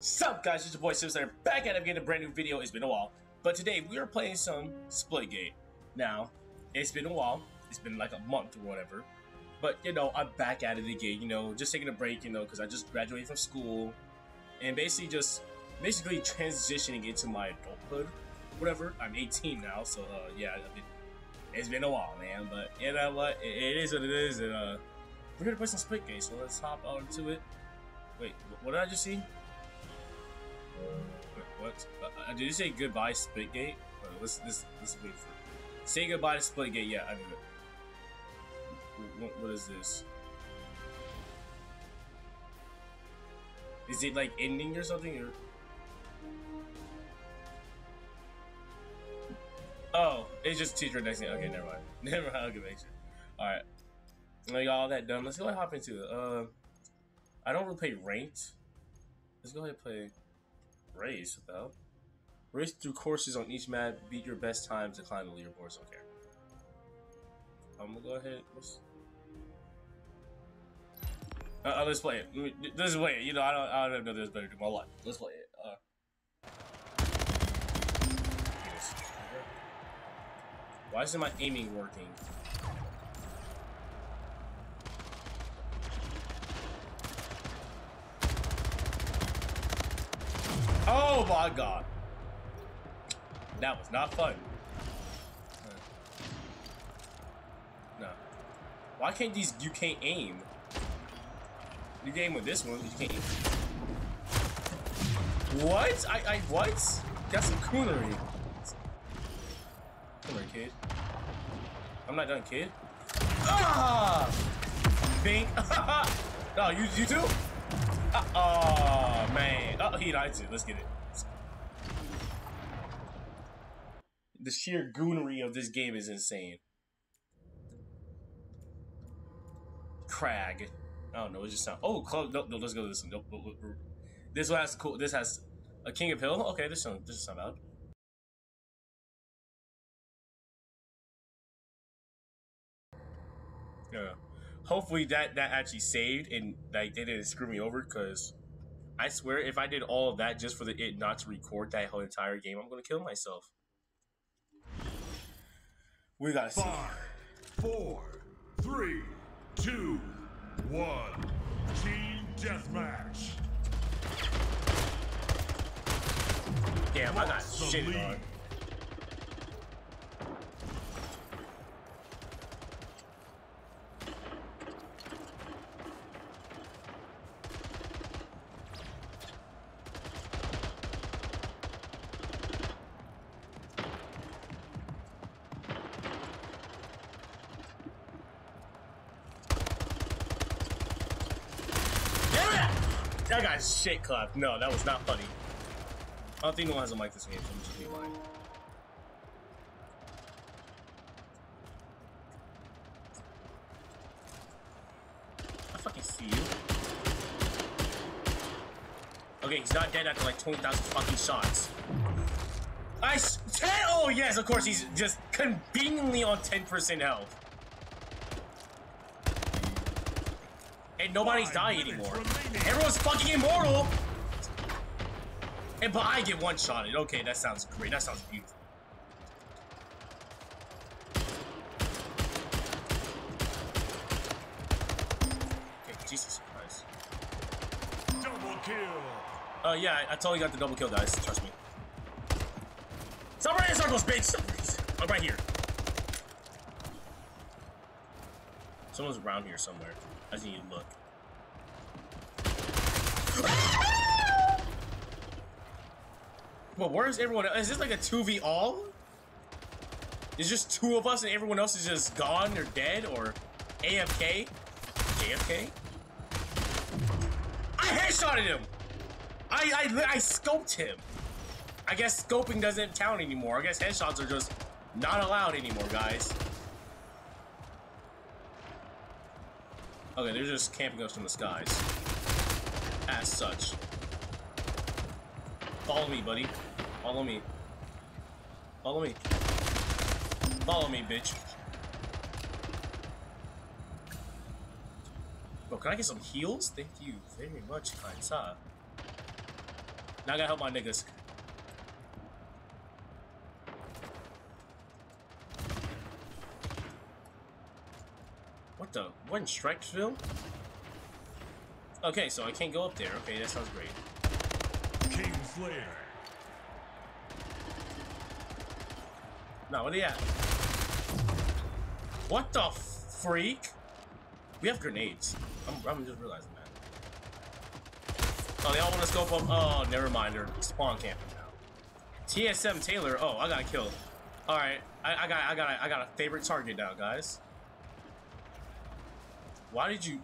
Sup guys, it's your boy Simster back at it again a brand new video. It's been a while. But today we are playing some Splitgate. Now, it's been a while. It's been like a month or whatever. But you know, I'm back at it again, you know, just taking a break, you know, because I just graduated from school and basically just basically transitioning into my adulthood. Whatever. I'm 18 now, so uh yeah, I mean, it's been a while, man. But you know what? It, it is what it is, and uh we're gonna play some Splitgate, so let's hop on to it. Wait, what did I just see? Wait, what? Uh, did you say goodbye, Splitgate? Uh, let's let's wait. It. Say goodbye to Splitgate. Yeah, I knew it. What, what is this? Is it like ending or something? Or oh, it's just teacher next thing. Okay, never mind. Never mind. I'll get make sure. All right. I all that done. Let's go ahead and hop into it. Uh, I don't really play ranked. Let's go ahead and play race. What Race through courses on each map. Beat your best times to climb the leaderboards. Okay. I'm gonna go ahead. Let's. Uh, uh, let's play it. Let's play it. You know, I don't. I don't know. There's better to my life. Let's play it. Uh. Why isn't my aiming working? Oh my god. That was not fun. No. Why can't these, you can't aim? You can aim with this one, you can't aim. What? I, I, what? Got some coonery. Come here, kid. I'm not done, kid. Ah! Bink. no, you, you too? Uh, oh, man. Oh, he died too. Let's get it. The sheer goonery of this game is insane. Crag. I don't know. It just sounds. Oh, club. No, no. Let's go to this one. Nope, nope, nope. This one has cool. This has a King of Hill. Okay, this one. This is not bad. Yeah hopefully that that actually saved and like they didn't screw me over because I swear if I did all of that just for the it not to record that whole entire game, I'm gonna kill myself. We gotta see. Five, four, three, two, one. Team deathmatch. Damn, I got shit on. That guy's shit clapped. No, that was not funny. I don't think no one has a mic this game, so I'm just lying. I fucking see you. Okay, he's not dead after like 20,000 fucking shots. I 10. Oh yes, of course he's just conveniently on 10% health. And nobody's dying anymore. Everyone's fucking immortal! And but I get one-shotted. Okay, that sounds great. That sounds beautiful. Okay, Jesus Christ. Double kill! Uh, yeah, I, I totally got the double kill, guys. Trust me. Stop running in circles, bitch! I'm right here. Someone's around here somewhere. I just need to look. But where's everyone? Else? Is this like a 2v all? Is just two of us and everyone else is just gone or dead or AFK? AFK? I headshotted him! I, I, I scoped him. I guess scoping doesn't count anymore. I guess headshots are just not allowed anymore, guys. Okay, they're just camping us from the skies. As such. Follow me, buddy. Follow me. Follow me. Follow me, bitch. Bro, can I get some heals? Thank you very much, sir. Now I gotta help my niggas. What the? What in Strikesville? Okay, so I can't go up there. Okay, that sounds great. Slayer. No, what are at? What the freak? We have grenades. I'm, I'm just realizing that. Oh, they all want to scope up. Oh, never mind. They're spawn camping now. TSM Taylor. Oh, I got killed. All right, I, I got, I got, I got a favorite target now, guys. Why did you?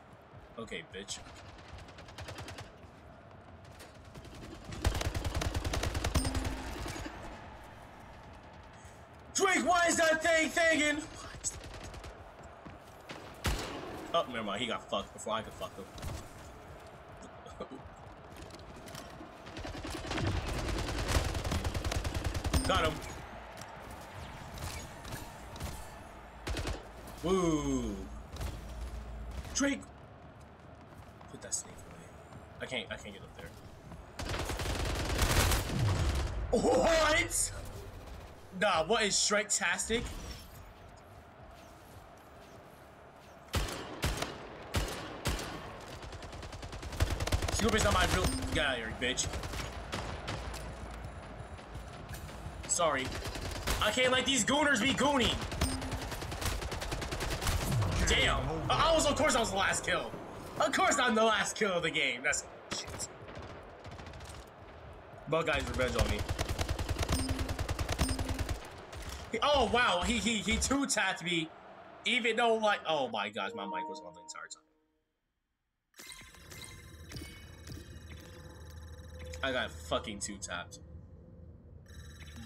Okay, bitch. Drake, why is that thing thinking? Oh, never mind. He got fucked before I could fuck him. got him. Woo. Drake. Put that snake away. I can't. I can't get up there. What? Nah, what is Shrek-tastic? Scoopy's not my real- Get out of here, bitch. Sorry. I can't let these gooners be gooning. Damn. I was, of course I was the last kill. Of course I'm the last kill of the game. That's shit. Guy's revenge on me. Oh wow, he he he two tapped me, even though like oh my gosh, my mic was on the entire time. I got fucking two tapped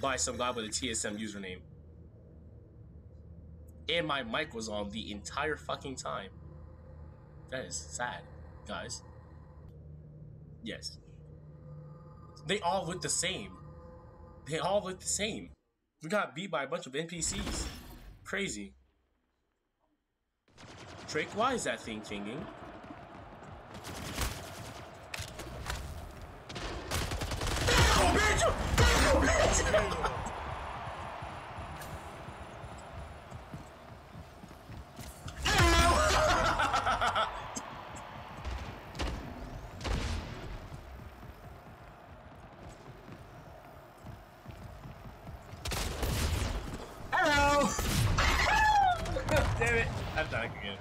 by some guy with a TSM username, and my mic was on the entire fucking time. That is sad, guys. Yes, they all look the same. They all look the same. We got beat by a bunch of NPCs. Crazy. Drake, why is that thing tinging? Hello! Again.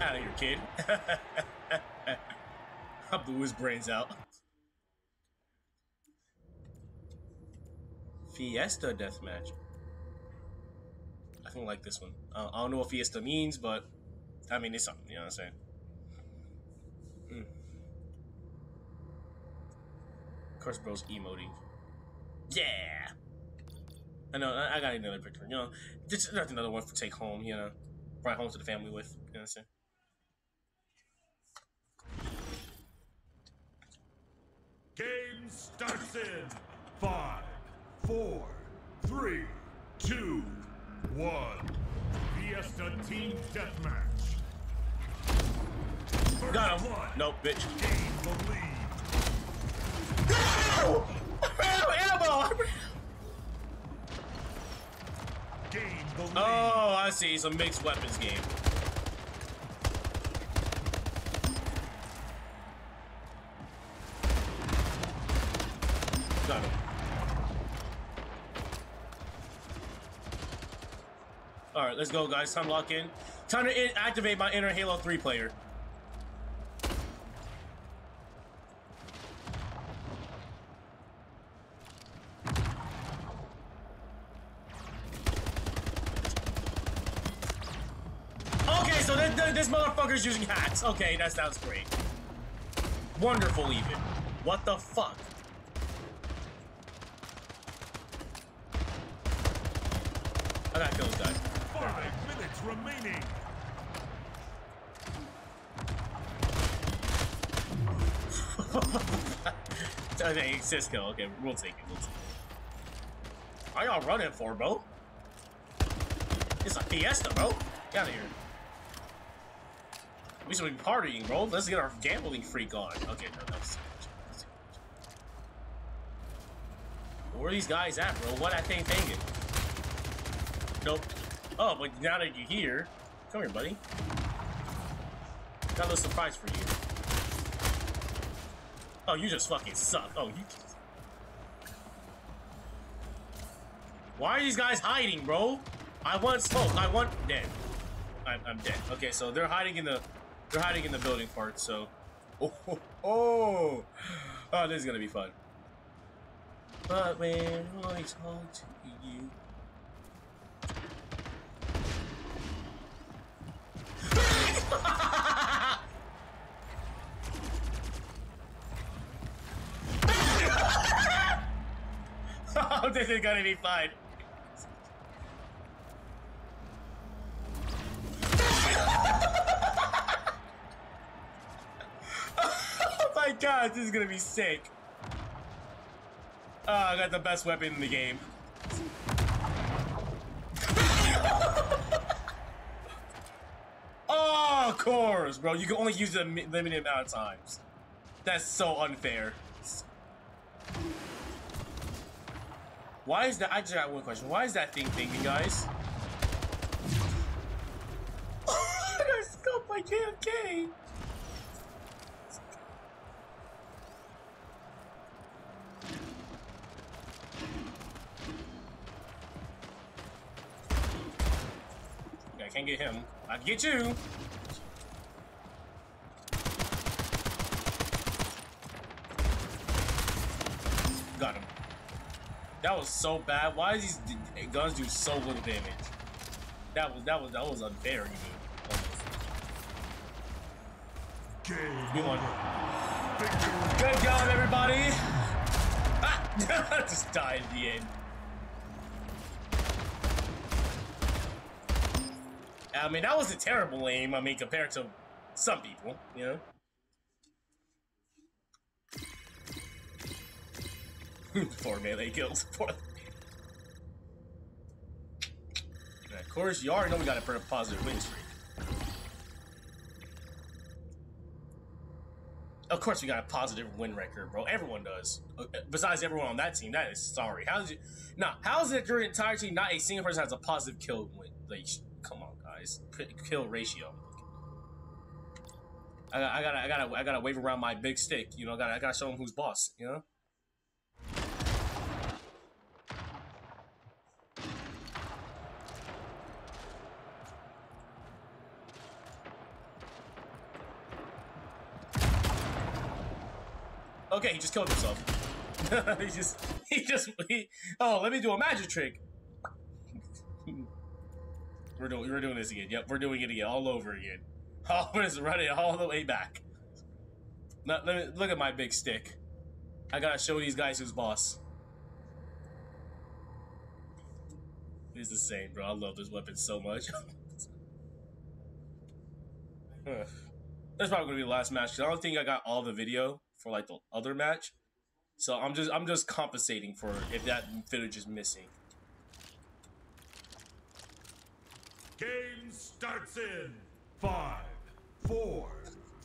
Out of here, kid. I blew his brains out. Fiesta deathmatch. I don't like this one. Uh, I don't know what Fiesta means, but I mean, it's something, you know what I'm saying? Mm. Of course, bro's emoting. Yeah! I know, I, I got another picture, you know, just another one for take home, you know, bring home to the family with, you know what I'm saying? Game starts in five, four, three, two, one. Fiesta Team Deathmatch. First Got him. blood. Nope, bitch. Gain the lead. Ammo! Gain the lead. Oh, I see. It's a mixed weapons game. Got him. Alright, let's go, guys. Time to lock in. Time to activate my inner Halo 3 player. Okay, so th th motherfucker's using hats. Okay, that sounds great. Wonderful, even. What the fuck? I gotta kill this guy. Five minutes remaining. Okay, Cisco. Okay, we'll take it. We'll take it. Are y'all running for, bro? It's a fiesta, bro. Get out of here. We should be partying, bro. Let's get our gambling freak on. Okay, no, that's. Where are these guys at, bro? What that thing thinking? Nope. Oh, but now that you're here, come here, buddy. Got a little surprise for you. Oh, you just fucking suck. Oh, you. just... Why are these guys hiding, bro? I want smoke. I want dead. I'm, I'm dead. Okay, so they're hiding in the they're hiding in the building part. So, oh, oh, oh, oh this is gonna be fun. But when I talk to you. oh, this is gonna be fun. God, this is gonna be sick. Oh, I got the best weapon in the game. oh, of course, bro. You can only use it a limited amount of times. That's so unfair. Why is that? I just got one question. Why is that thing thinking, guys? I got scoped by JFK. Can't get him. I can get you. Got him. That was so bad. Why does these guns do so little damage? That was that was that was unfair, you Game. Good job, everybody. Ah, just died in the end. I mean, that was a terrible aim. I mean, compared to some people, you know. Hmm, four melee kills. Four. Of course, you already know we got a positive win streak. Of course, we got a positive win record, bro. Everyone does. Uh, Besides everyone on that team, that is sorry. How's it? Now, how's it your entire team? Not a single person has a positive kill win. Like, come on, guys. Kill ratio. I, I gotta, I gotta, I gotta wave around my big stick. You know, I gotta, I gotta show them who's boss. You know. Okay, he just killed himself. he just, he just, he, oh, let me do a magic trick. we're doing, we're doing this again. Yep, we're doing it again, all over again. Just running all the way back. Now, let me, look at my big stick. I gotta show these guys who's boss. It's the same, bro. I love this weapon so much. That's probably gonna be the last match. I don't think I got all the video for like the other match, so I'm just I'm just compensating for if that footage is missing. Game starts in five, four,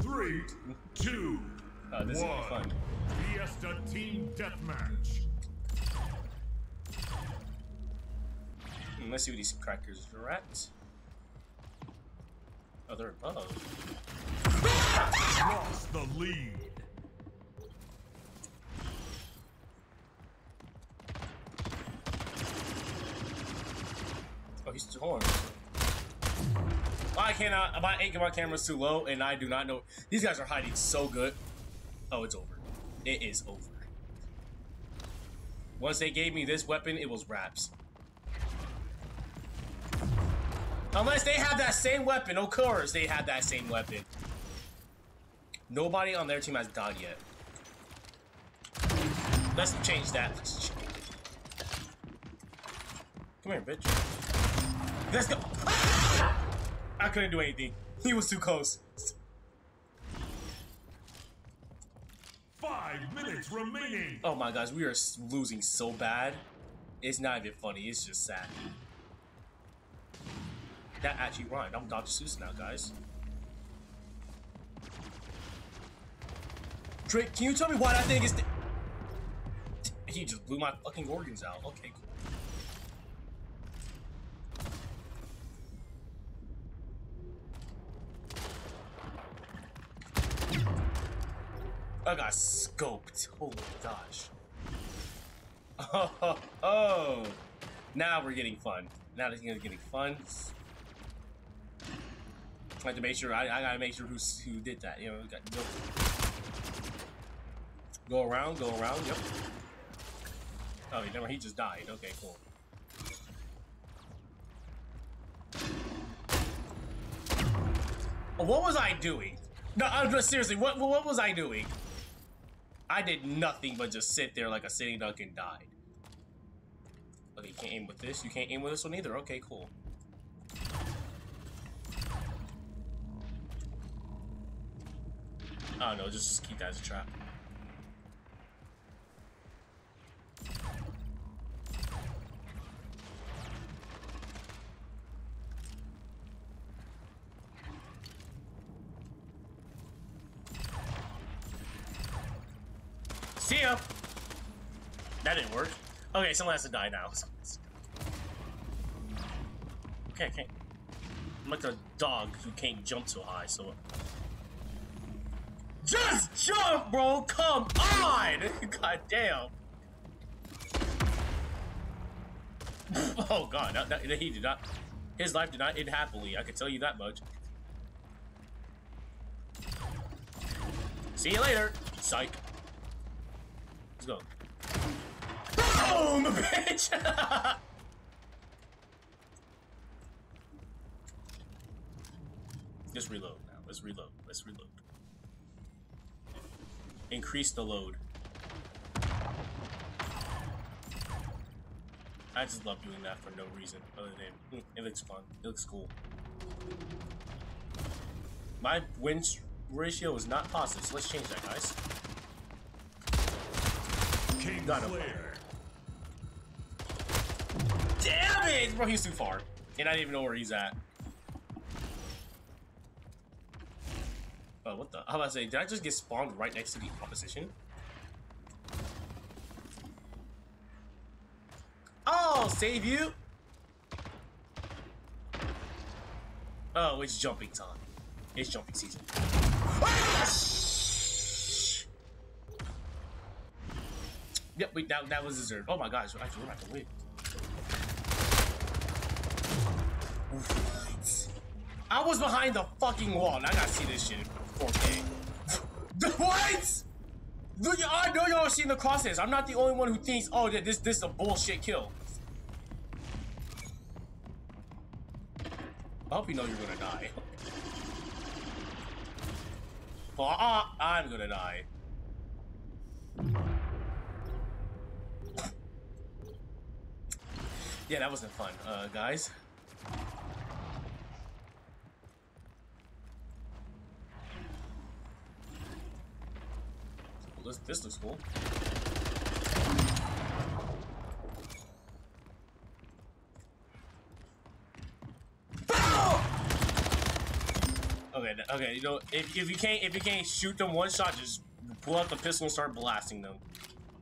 three, two, Oh, this is gonna be fun. Fiesta Team Deathmatch. Hmm, Let's see what these crackers are at. Oh, they're above. Lost the lead. Torn. I cannot. My anchor, my camera's too low, and I do not know. These guys are hiding so good. Oh, it's over. It is over. Once they gave me this weapon, it was wraps. Unless they have that same weapon, of course they have that same weapon. Nobody on their team has died yet. Let's change that. Come here, bitch. Let's go. I couldn't do anything. He was too close. Five minutes remaining. Oh my gosh, we are losing so bad. It's not even funny. It's just sad. That actually rhymed. I'm Dr. Seuss now, guys. Drake, can you tell me why that thing is... He just blew my fucking organs out. Okay, cool. I got scoped. Oh Holy gosh. Oh, oh, oh. Now we're getting fun. Now it's getting fun. I have to make sure. I, I gotta make sure who's who did that. You know, got go, go around, go around. Yep. Oh, never. He just died. Okay, cool. What was I doing? No, I'm seriously. What what was I doing? I did nothing but just sit there like a sitting duck and died. Okay, you can't aim with this. You can't aim with this one either. Okay, cool. I don't no, just keep that as a trap. See ya! That didn't work. Okay, someone has to die now. Okay, I can't. I'm like a dog who can't jump so high, so. Just jump, bro! Come on! God damn! oh god, that, that, he did not. His life did not end happily. I can tell you that much. See you later, psych. Let's go. Boom, bitch! Just reload now. Let's reload. Let's reload. Increase the load. I just love doing that for no reason other than mm, it looks fun. It looks cool. My win ratio is not positive, so let's change that, guys. King Got him. Damn it! Bro, he's too far. And I didn't even know where he's at. Oh, what the? How about to say, did I just get spawned right next to the opposition? Oh, save you! Oh, it's jumping time. It's jumping season. Yep, wait, that, that was deserved. Oh my gosh, actually, we're not gonna win. I was behind the fucking wall, and I gotta see this shit in 4K. what? Look, I know y'all seen the crosshairs. I'm not the only one who thinks, oh, this this is a bullshit kill. I hope you know you're gonna die. Well, uh, I'm gonna die. Yeah, that wasn't fun, uh, guys. This, this looks cool. Okay, okay, you know, if, if you can't if you can't shoot them one shot, just pull out the pistol and start blasting them.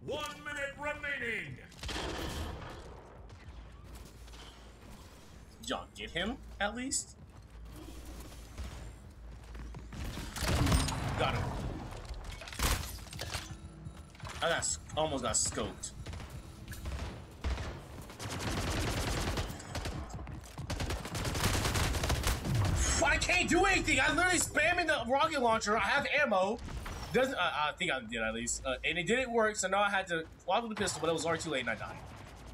One minute remaining. Y'all get him at least. Got him. I got almost got scoped. I can't do anything. I'm literally spamming the rocket launcher. I have ammo. Doesn't uh, I think I did at least, uh, and it didn't work. So now I had to with the pistol, but it was already too late, and I died.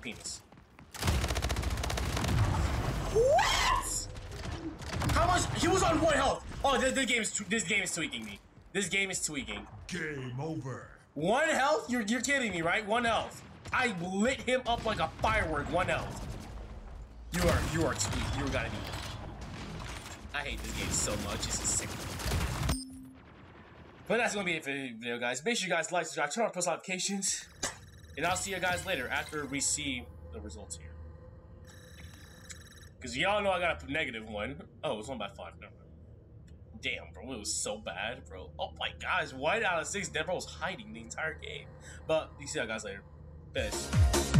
Penis. What? How much? He was on one health. Oh, this, this game is this game is tweaking me. This game is tweaking. Game over. One health? You're you're kidding me, right? One health. I lit him up like a firework. One health. You are you are tweak. You gotta be. I hate this game so much. It's sick. But that's gonna be it for the video, guys. Make sure you guys like, subscribe, turn on post notifications, and I'll see you guys later after we see the results here. Because y'all know I got a negative one. Oh, it's one by five. Never mind. Damn, bro, it was so bad, bro. Oh my gosh, one out of six, Dead was hiding the entire game. But you see how guys later. Best.